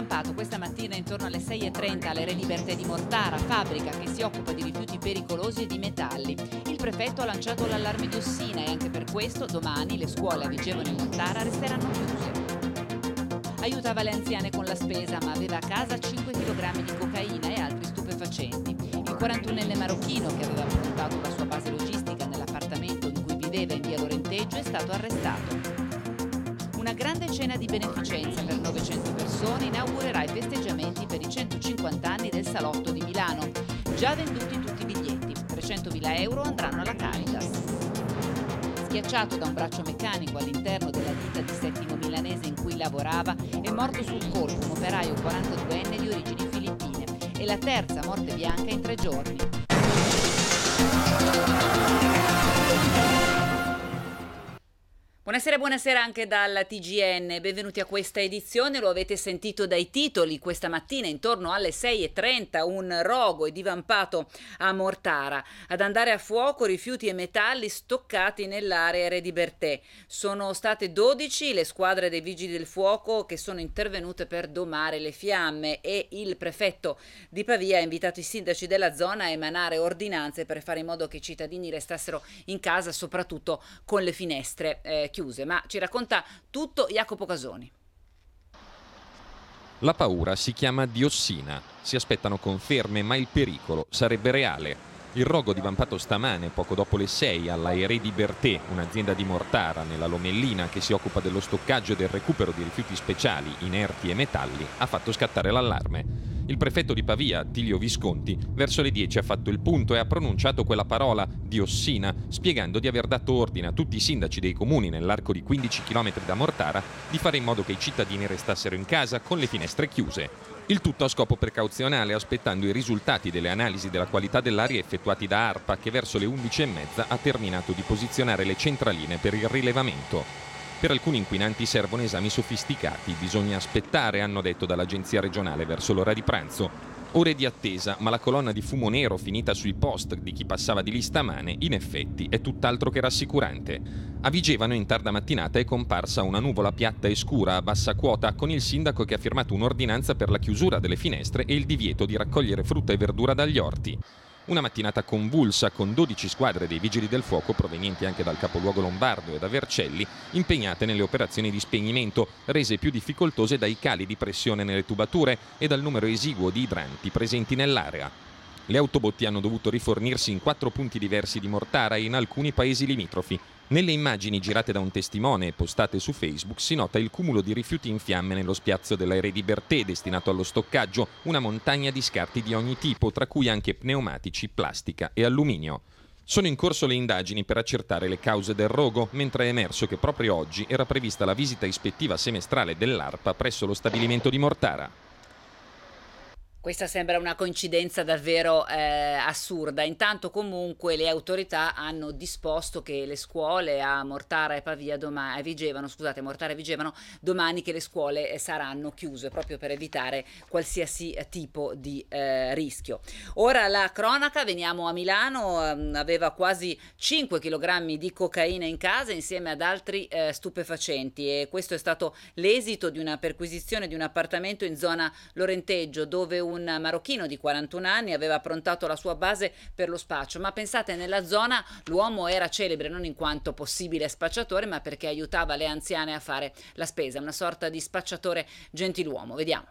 divampato questa mattina intorno alle 6.30 alle Re di Mortara, fabbrica che si occupa di rifiuti pericolosi e di metalli. Il prefetto ha lanciato l'allarme diossina e anche per questo domani le scuole a Vigevano e Mortara resteranno chiuse. Aiutava le anziane con la spesa, ma aveva a casa 5 kg di cocaina e altri stupefacenti. Il 41enne marocchino che aveva montato la sua base logistica nell'appartamento in cui viveva in via Lorenteggio è stato arrestato. Una grande cena di beneficenza per 900 persone inaugurerà i festeggiamenti per i 150 anni del Salotto di Milano. Già venduti tutti i biglietti. 300.000 euro andranno alla Caritas. Schiacciato da un braccio meccanico all'interno della ditta di Settimo Milanese in cui lavorava, è morto sul colpo un operaio 42enne di origini filippine. È la terza morte bianca in tre giorni. Buonasera, buonasera anche dal TGN, benvenuti a questa edizione, lo avete sentito dai titoli questa mattina intorno alle 6.30 un rogo è divampato a Mortara. Ad andare a fuoco rifiuti e metalli stoccati nell'area Rediberté. Sono state 12 le squadre dei vigili del fuoco che sono intervenute per domare le fiamme e il prefetto di Pavia ha invitato i sindaci della zona a emanare ordinanze per fare in modo che i cittadini restassero in casa soprattutto con le finestre eh, chiuse ma ci racconta tutto Jacopo Casoni. La paura si chiama diossina, si aspettano conferme, ma il pericolo sarebbe reale. Il rogo divampato stamane, poco dopo le 6, alla Eredi Bertè, un'azienda di Mortara nella Lomellina che si occupa dello stoccaggio e del recupero di rifiuti speciali, inerti e metalli, ha fatto scattare l'allarme. Il prefetto di Pavia, Tilio Visconti, verso le 10 ha fatto il punto e ha pronunciato quella parola diossina, spiegando di aver dato ordine a tutti i sindaci dei comuni nell'arco di 15 km da Mortara di fare in modo che i cittadini restassero in casa con le finestre chiuse. Il tutto a scopo precauzionale, aspettando i risultati delle analisi della qualità dell'aria effettuati da ARPA, che verso le 11.30 ha terminato di posizionare le centraline per il rilevamento. Per alcuni inquinanti servono esami sofisticati, bisogna aspettare, hanno detto dall'agenzia regionale verso l'ora di pranzo. Ore di attesa, ma la colonna di fumo nero finita sui post di chi passava di lì stamane, in effetti, è tutt'altro che rassicurante. A Vigevano in tarda mattinata è comparsa una nuvola piatta e scura a bassa quota con il sindaco che ha firmato un'ordinanza per la chiusura delle finestre e il divieto di raccogliere frutta e verdura dagli orti. Una mattinata convulsa con 12 squadre dei vigili del fuoco provenienti anche dal capoluogo lombardo e da Vercelli impegnate nelle operazioni di spegnimento rese più difficoltose dai cali di pressione nelle tubature e dal numero esiguo di idranti presenti nell'area. Le autobotti hanno dovuto rifornirsi in quattro punti diversi di Mortara e in alcuni paesi limitrofi, nelle immagini girate da un testimone e postate su Facebook si nota il cumulo di rifiuti in fiamme nello spiazzo della Re di Bertè destinato allo stoccaggio, una montagna di scarti di ogni tipo, tra cui anche pneumatici, plastica e alluminio. Sono in corso le indagini per accertare le cause del rogo, mentre è emerso che proprio oggi era prevista la visita ispettiva semestrale dell'ARPA presso lo stabilimento di Mortara. Questa sembra una coincidenza davvero eh, assurda. Intanto comunque le autorità hanno disposto che le scuole a Mortara e Pavia domani, Vigevano, scusate, Mortara e Vigevano, domani che le scuole eh, saranno chiuse proprio per evitare qualsiasi eh, tipo di eh, rischio. Ora la cronaca, veniamo a Milano, ehm, aveva quasi 5 kg di cocaina in casa insieme ad altri eh, stupefacenti e questo è stato l'esito di una perquisizione di un appartamento in zona Lorenteggio dove un marocchino di 41 anni aveva approntato la sua base per lo spaccio, ma pensate nella zona l'uomo era celebre non in quanto possibile spacciatore, ma perché aiutava le anziane a fare la spesa, una sorta di spacciatore gentiluomo. Vediamo.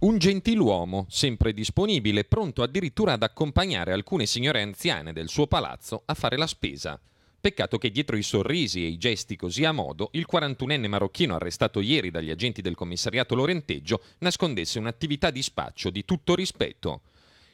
Un gentiluomo, sempre disponibile, pronto addirittura ad accompagnare alcune signore anziane del suo palazzo a fare la spesa. Peccato che dietro i sorrisi e i gesti così a modo, il 41enne marocchino arrestato ieri dagli agenti del commissariato Lorenteggio nascondesse un'attività di spaccio di tutto rispetto.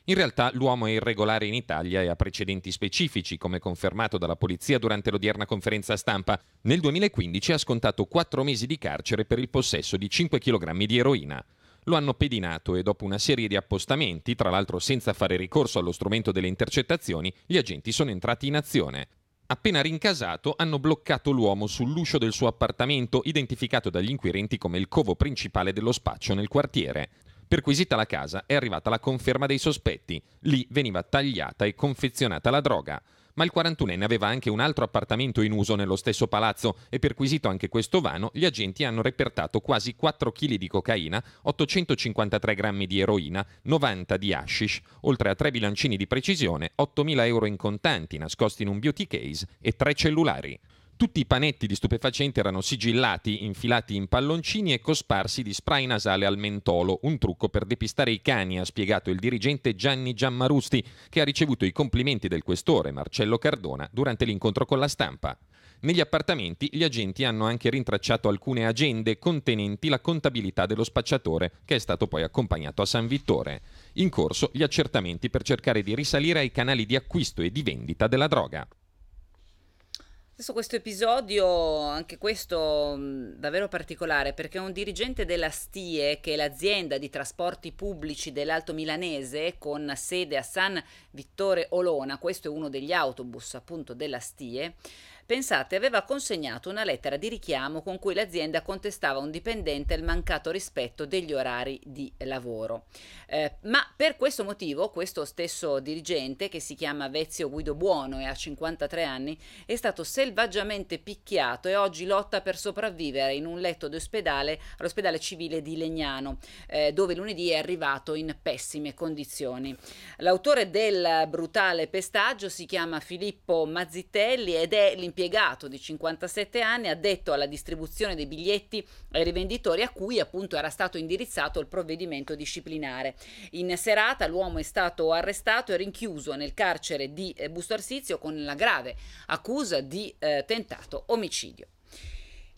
In realtà l'uomo è irregolare in Italia e ha precedenti specifici, come confermato dalla polizia durante l'odierna conferenza stampa. Nel 2015 ha scontato 4 mesi di carcere per il possesso di 5 kg di eroina. Lo hanno pedinato e dopo una serie di appostamenti, tra l'altro senza fare ricorso allo strumento delle intercettazioni, gli agenti sono entrati in azione. Appena rincasato, hanno bloccato l'uomo sull'uscio del suo appartamento, identificato dagli inquirenti come il covo principale dello spaccio nel quartiere. Perquisita la casa è arrivata la conferma dei sospetti. Lì veniva tagliata e confezionata la droga. Ma il 41enne aveva anche un altro appartamento in uso nello stesso palazzo e perquisito anche questo vano, gli agenti hanno repertato quasi 4 kg di cocaina, 853 grammi di eroina, 90 di hashish, oltre a tre bilancini di precisione, 8.000 euro in contanti nascosti in un beauty case e tre cellulari. Tutti i panetti di stupefacenti erano sigillati, infilati in palloncini e cosparsi di spray nasale al mentolo, un trucco per depistare i cani, ha spiegato il dirigente Gianni Giammarusti, che ha ricevuto i complimenti del questore Marcello Cardona durante l'incontro con la stampa. Negli appartamenti gli agenti hanno anche rintracciato alcune agende contenenti la contabilità dello spacciatore, che è stato poi accompagnato a San Vittore. In corso gli accertamenti per cercare di risalire ai canali di acquisto e di vendita della droga. Adesso questo episodio, anche questo mh, davvero particolare, perché un dirigente della STIE, che è l'azienda di trasporti pubblici dell'Alto Milanese, con sede a San Vittore Olona, questo è uno degli autobus appunto della STIE, Pensate, aveva consegnato una lettera di richiamo con cui l'azienda contestava a un dipendente il mancato rispetto degli orari di lavoro. Eh, ma per questo motivo, questo stesso dirigente, che si chiama Vezio Guido Buono e ha 53 anni, è stato selvaggiamente picchiato e oggi lotta per sopravvivere in un letto d'ospedale all'ospedale civile di Legnano, eh, dove lunedì è arrivato in pessime condizioni. L'autore del brutale pestaggio si chiama Filippo Mazzitelli ed è l'impiegato impiegato di 57 anni addetto alla distribuzione dei biglietti ai rivenditori a cui appunto era stato indirizzato il provvedimento disciplinare. In serata l'uomo è stato arrestato e rinchiuso nel carcere di eh, Busto Arsizio con la grave accusa di eh, tentato omicidio.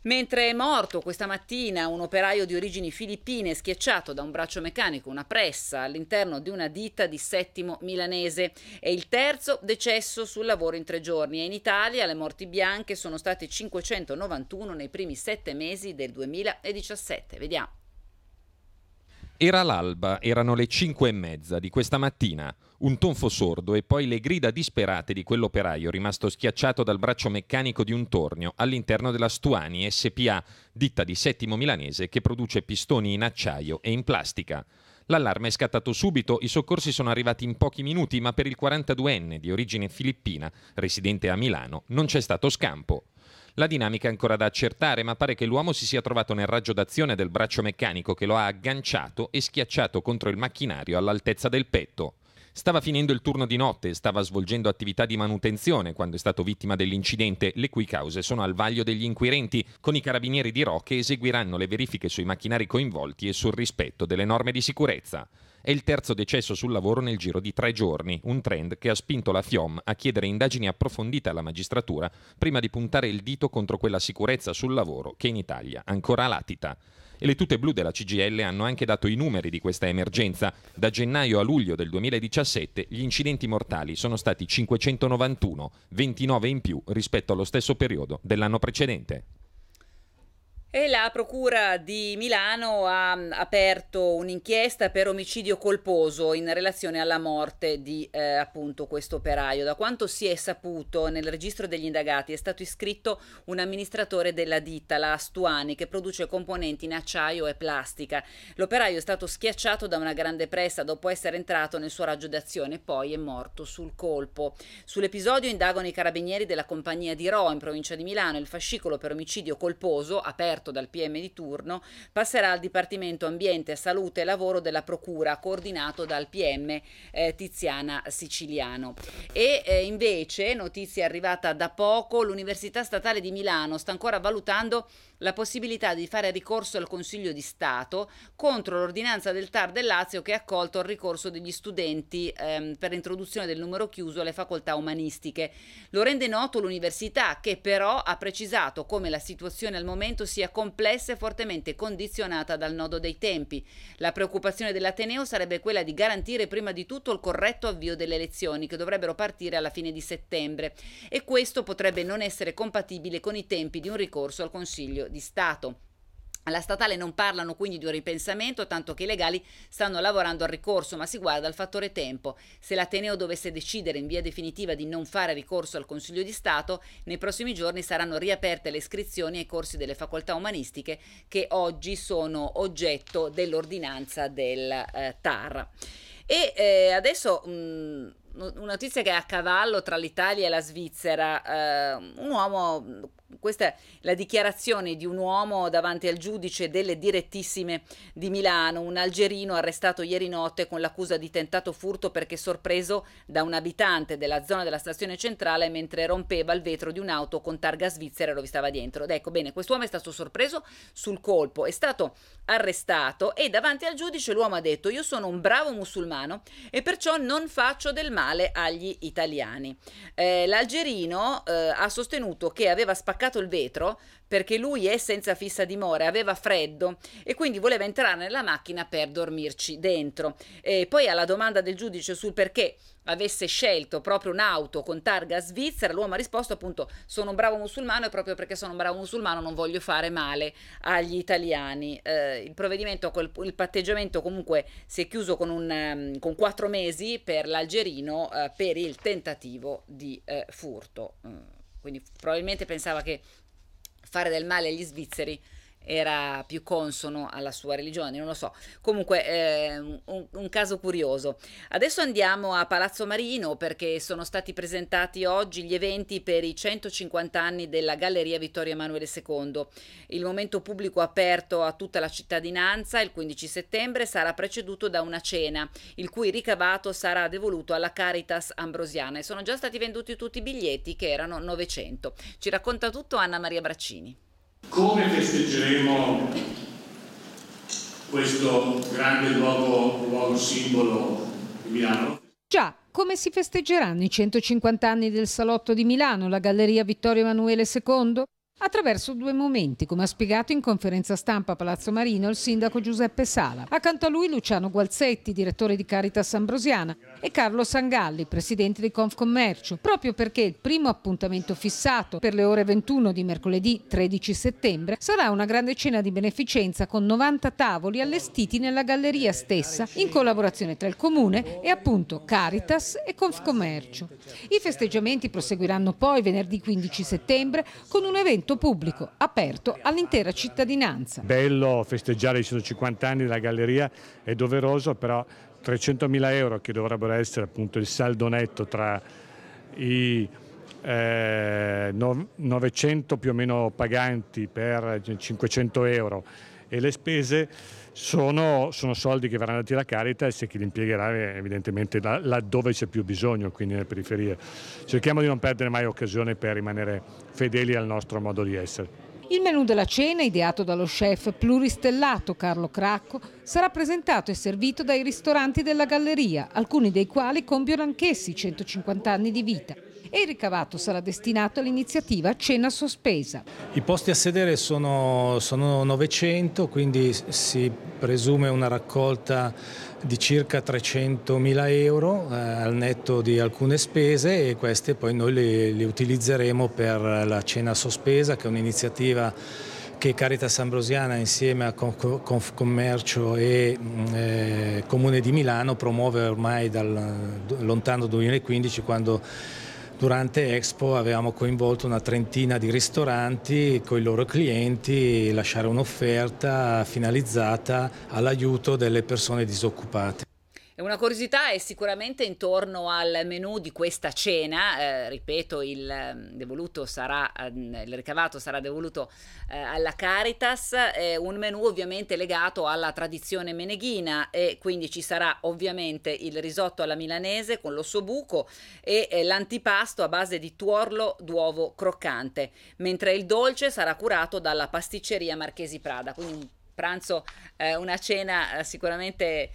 Mentre è morto questa mattina un operaio di origini filippine schiacciato da un braccio meccanico, una pressa all'interno di una ditta di Settimo Milanese. È il terzo decesso sul lavoro in tre giorni e in Italia le morti bianche sono state 591 nei primi sette mesi del 2017. Vediamo. Era l'alba, erano le cinque e mezza di questa mattina. Un tonfo sordo e poi le grida disperate di quell'operaio rimasto schiacciato dal braccio meccanico di un tornio all'interno della Stuani SPA, ditta di Settimo Milanese che produce pistoni in acciaio e in plastica. L'allarme è scattato subito, i soccorsi sono arrivati in pochi minuti, ma per il 42enne di origine filippina, residente a Milano, non c'è stato scampo. La dinamica è ancora da accertare, ma pare che l'uomo si sia trovato nel raggio d'azione del braccio meccanico che lo ha agganciato e schiacciato contro il macchinario all'altezza del petto. Stava finendo il turno di notte stava svolgendo attività di manutenzione quando è stato vittima dell'incidente, le cui cause sono al vaglio degli inquirenti, con i carabinieri di Rò che eseguiranno le verifiche sui macchinari coinvolti e sul rispetto delle norme di sicurezza. È il terzo decesso sul lavoro nel giro di tre giorni, un trend che ha spinto la FIOM a chiedere indagini approfondite alla magistratura prima di puntare il dito contro quella sicurezza sul lavoro che in Italia ancora latita. E le tute blu della CGL hanno anche dato i numeri di questa emergenza. Da gennaio a luglio del 2017 gli incidenti mortali sono stati 591, 29 in più rispetto allo stesso periodo dell'anno precedente. E la Procura di Milano ha aperto un'inchiesta per omicidio colposo in relazione alla morte di eh, appunto questo operaio. Da quanto si è saputo, nel registro degli indagati è stato iscritto un amministratore della ditta, la Astuani, che produce componenti in acciaio e plastica. L'operaio è stato schiacciato da una grande pressa dopo essere entrato nel suo raggio d'azione e poi è morto sul colpo. Sull'episodio indagano i carabinieri della compagnia di Ro in provincia di Milano. Il fascicolo per omicidio colposo, aperto aperto dal PM di turno, passerà al Dipartimento Ambiente, Salute e Lavoro della Procura, coordinato dal PM eh, Tiziana Siciliano. E eh, invece, notizia arrivata da poco, l'Università Statale di Milano sta ancora valutando la possibilità di fare ricorso al Consiglio di Stato contro l'ordinanza del TAR del Lazio che ha accolto il ricorso degli studenti ehm, per l'introduzione del numero chiuso alle facoltà umanistiche. Lo rende noto l'università che però ha precisato come la situazione al momento sia complessa e fortemente condizionata dal nodo dei tempi. La preoccupazione dell'Ateneo sarebbe quella di garantire prima di tutto il corretto avvio delle elezioni che dovrebbero partire alla fine di settembre e questo potrebbe non essere compatibile con i tempi di un ricorso al Consiglio di Stato. Alla statale non parlano quindi di un ripensamento, tanto che i legali stanno lavorando al ricorso, ma si guarda al fattore tempo. Se l'Ateneo dovesse decidere in via definitiva di non fare ricorso al Consiglio di Stato, nei prossimi giorni saranno riaperte le iscrizioni ai corsi delle facoltà umanistiche che oggi sono oggetto dell'ordinanza del eh, TAR. E eh, adesso mh, una notizia che è a cavallo tra l'Italia e la Svizzera. Eh, un uomo questa è la dichiarazione di un uomo davanti al giudice delle direttissime di Milano, un algerino arrestato ieri notte con l'accusa di tentato furto perché sorpreso da un abitante della zona della stazione centrale mentre rompeva il vetro di un'auto con targa svizzera e lo vi stava dietro. Ed ecco, bene, quest'uomo è stato sorpreso sul colpo, è stato arrestato e davanti al giudice l'uomo ha detto io sono un bravo musulmano e perciò non faccio del male agli italiani. Eh, l'algerino eh, ha sostenuto che aveva spaccato spaccato il vetro perché lui è senza fissa dimora, aveva freddo e quindi voleva entrare nella macchina per dormirci dentro. E poi alla domanda del giudice sul perché avesse scelto proprio un'auto con targa svizzera, l'uomo ha risposto appunto sono un bravo musulmano e proprio perché sono un bravo musulmano non voglio fare male agli italiani. Eh, il provvedimento, il patteggiamento comunque si è chiuso con, un, um, con quattro mesi per l'algerino uh, per il tentativo di uh, furto. Quindi probabilmente pensava che fare del male agli svizzeri era più consono alla sua religione, non lo so. Comunque, eh, un, un, caso curioso. Adesso andiamo a Palazzo Marino perché sono stati presentati oggi gli eventi per i 150 anni della Galleria Vittorio Emanuele II. Il momento pubblico aperto a tutta la cittadinanza il 15 settembre sarà preceduto da una cena, il cui ricavato sarà devoluto alla Caritas Ambrosiana e sono già stati venduti tutti i biglietti che erano 900. Ci racconta tutto Anna Maria Braccini. Come festeggeremo questo grande luogo, luogo simbolo di Milano? Già, come si festeggeranno i 150 anni del Salotto di Milano, la Galleria Vittorio Emanuele II? Attraverso due momenti, come ha spiegato in conferenza stampa a Palazzo Marino il sindaco Giuseppe Sala. Accanto a lui Luciano Gualzetti, direttore di Caritas Ambrosiana, e Carlo Sangalli, presidente di Confcommercio, proprio perché il primo appuntamento fissato per le ore 21 di mercoledì 13 settembre sarà una grande cena di beneficenza con 90 tavoli allestiti nella galleria stessa in collaborazione tra il comune e appunto Caritas e Confcommercio. I festeggiamenti proseguiranno poi venerdì 15 settembre con un evento pubblico aperto all'intera cittadinanza. Bello festeggiare i 150 anni della galleria, è doveroso però 300.000 euro che dovrebbero essere appunto il saldo netto tra i eh, 900 più o meno paganti per 500 euro e le spese sono, sono, soldi che verranno dati alla Caritas e chi li impiegherà evidentemente laddove c'è più bisogno, quindi nelle periferie. Cerchiamo di non perdere mai occasione per rimanere fedeli al nostro modo di essere. Il menù della cena, ideato dallo chef pluristellato Carlo Cracco, sarà presentato e servito dai ristoranti della galleria, alcuni dei quali compiono anch'essi 150 anni di vita e il ricavato sarà destinato all'iniziativa Cena Sospesa. I posti a sedere sono, sono 900, quindi si presume una raccolta di circa 300 mila euro eh, al netto di alcune spese e queste poi noi le, le utilizzeremo per la cena sospesa che è un'iniziativa che Caritas Ambrosiana insieme a Confcommercio e eh, Comune di Milano promuove ormai dal lontano 2015 quando Durante Expo avevamo coinvolto una trentina di ristoranti con i loro clienti, lasciare un'offerta finalizzata all'aiuto delle persone disoccupate. Una curiosità è sicuramente intorno al menù di questa cena, eh, ripeto, il, ehm, devoluto sarà, ehm, il ricavato sarà devoluto eh, alla Caritas, eh, un menù ovviamente legato alla tradizione meneghina e quindi ci sarà ovviamente il risotto alla milanese con l'ossobuco e eh, l'antipasto a base di tuorlo d'uovo croccante, mentre il dolce sarà curato dalla pasticceria Marchesi Prada, quindi un pranzo, eh, una cena eh, sicuramente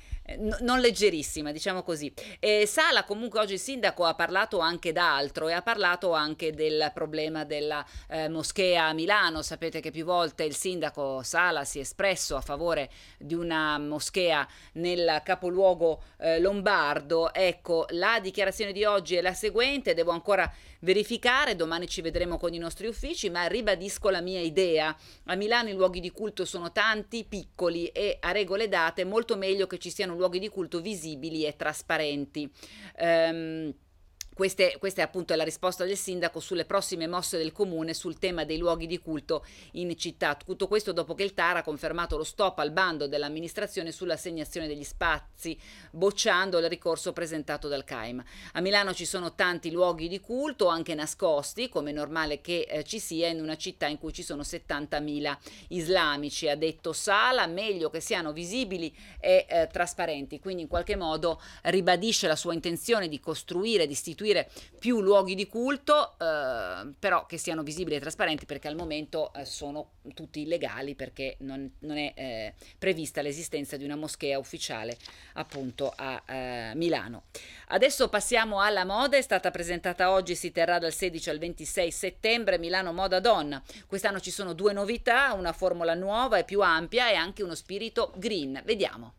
non leggerissima, diciamo così. E Sala comunque oggi il sindaco ha parlato anche d'altro e ha parlato anche del problema della eh, moschea a Milano. Sapete che più volte il sindaco Sala si è espresso a favore di una moschea nel capoluogo eh, lombardo. Ecco, la dichiarazione di oggi è la seguente, devo ancora verificare, domani ci vedremo con i nostri uffici, ma ribadisco la mia idea. A Milano i luoghi di culto sono tanti, piccoli e a regole date molto meglio che ci siano luoghi di culto visibili e trasparenti. Um, queste, questa è appunto la risposta del sindaco sulle prossime mosse del comune sul tema dei luoghi di culto in città. Tutto questo dopo che il TAR ha confermato lo stop al bando dell'amministrazione sull'assegnazione degli spazi, bocciando il ricorso presentato dal CAIM. A Milano ci sono tanti luoghi di culto, anche nascosti, come è normale che eh, ci sia in una città in cui ci sono 70.000 islamici. Ha detto Sala, meglio che siano visibili e eh, trasparenti. Quindi in qualche modo ribadisce la sua intenzione di costruire, di istituire istituire più luoghi di culto, eh, però che siano visibili e trasparenti perché al momento eh, sono tutti illegali perché non, non è eh, prevista l'esistenza di una moschea ufficiale appunto a eh, Milano. Adesso passiamo alla moda, è stata presentata oggi, si terrà dal 16 al 26 settembre Milano Moda Donna. Quest'anno ci sono due novità, una formula nuova e più ampia e anche uno spirito green. Vediamo.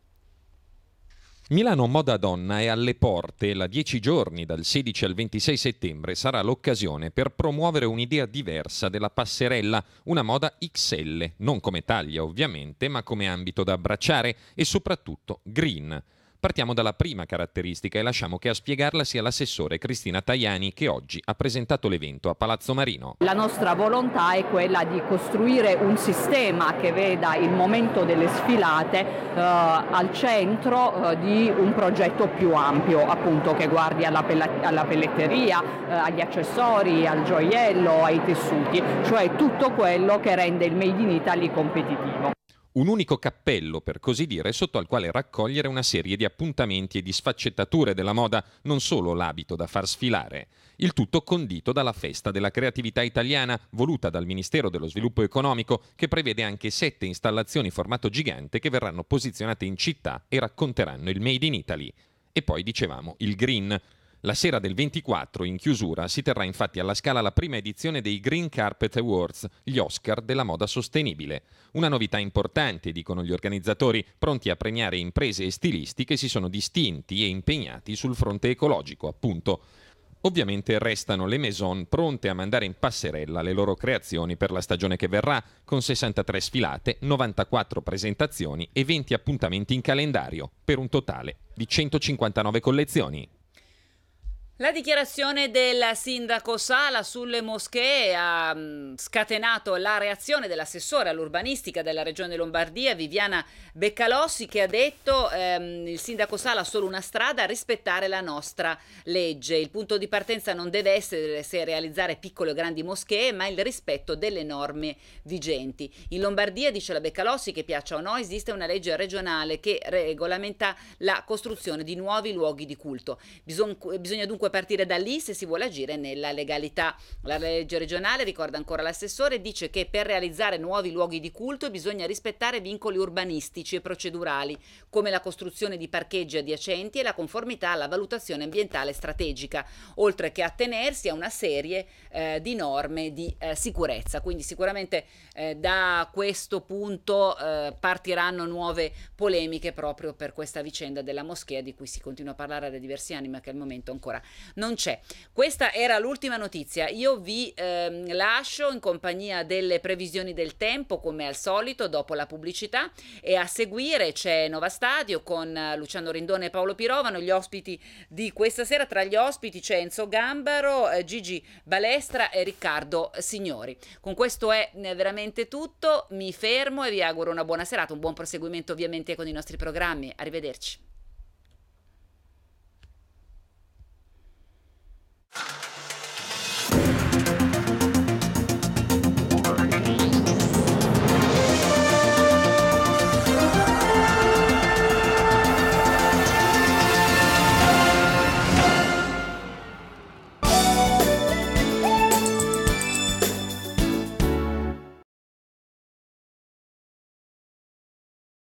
Milano Moda Donna è alle porte e la 10 giorni dal 16 al 26 settembre sarà l'occasione per promuovere un'idea diversa della passerella, una moda XL, non come taglia ovviamente, ma come ambito da abbracciare e soprattutto green. Partiamo dalla prima caratteristica e lasciamo che a spiegarla sia l'assessore Cristina Tajani che oggi ha presentato l'evento a Palazzo Marino. La nostra volontà è quella di costruire un sistema che veda il momento delle sfilate eh, al centro eh, di un progetto più ampio, appunto che guardi alla, alla pelletteria, eh, agli accessori, al gioiello, ai tessuti, cioè tutto quello che rende il Made in Italy competitivo un unico cappello, per così dire, sotto al quale raccogliere una serie di appuntamenti e di sfaccettature della moda, non solo l'abito da far sfilare. Il tutto condito dalla Festa della Creatività Italiana, voluta dal Ministero dello Sviluppo Economico, che prevede anche sette installazioni formato gigante che verranno posizionate in città e racconteranno il Made in Italy. E poi dicevamo il green, la sera del 24, in chiusura, si terrà infatti alla Scala la prima edizione dei Green Carpet Awards, gli Oscar della moda sostenibile. Una novità importante, dicono gli organizzatori, pronti a premiare imprese e stilisti che si sono distinti e impegnati sul fronte ecologico, appunto. Ovviamente restano le maison pronte a mandare in passerella le loro creazioni per la stagione che verrà, con 63 sfilate, 94 presentazioni e 20 appuntamenti in calendario, per un totale di 159 collezioni. La dichiarazione del sindaco Sala sulle moschee ha mm, scatenato la reazione dell'assessore all'urbanistica della regione Lombardia, Viviana Beccalossi, che ha detto ehm, il sindaco Sala ha solo una strada rispettare la nostra legge. Il punto di partenza non deve essere se realizzare piccole o grandi moschee, ma il rispetto delle norme vigenti. In Lombardia, dice la Beccalossi, che piaccia o no, esiste una legge regionale che regolamenta la costruzione di nuovi luoghi di culto. Bisogna, bisogna dunque partire da lì se si vuole agire nella legalità. La legge regionale, ricorda ancora l'assessore, dice che per realizzare nuovi luoghi di culto bisogna rispettare vincoli urbanistici e procedurali, come la costruzione di parcheggi adiacenti e la conformità alla valutazione ambientale strategica, oltre che attenersi a una serie eh, di norme di eh, sicurezza. Quindi sicuramente eh, da questo punto eh, partiranno nuove polemiche proprio per questa vicenda della moschea di cui si continua a parlare da diversi anni ma che al momento ancora non c'è. Questa era l'ultima notizia. Io vi ehm, lascio in compagnia delle previsioni del tempo, come al solito, dopo la pubblicità. E a seguire c'è Nova Stadio con eh, Luciano Rindone e Paolo Pirovano, gli ospiti di questa sera. Tra gli ospiti c'è Enzo Gambaro, eh, Gigi Balestra e Riccardo Signori. Con questo è eh, veramente tutto. Mi fermo e vi auguro una buona serata, un buon proseguimento ovviamente con i nostri programmi. Arrivederci. you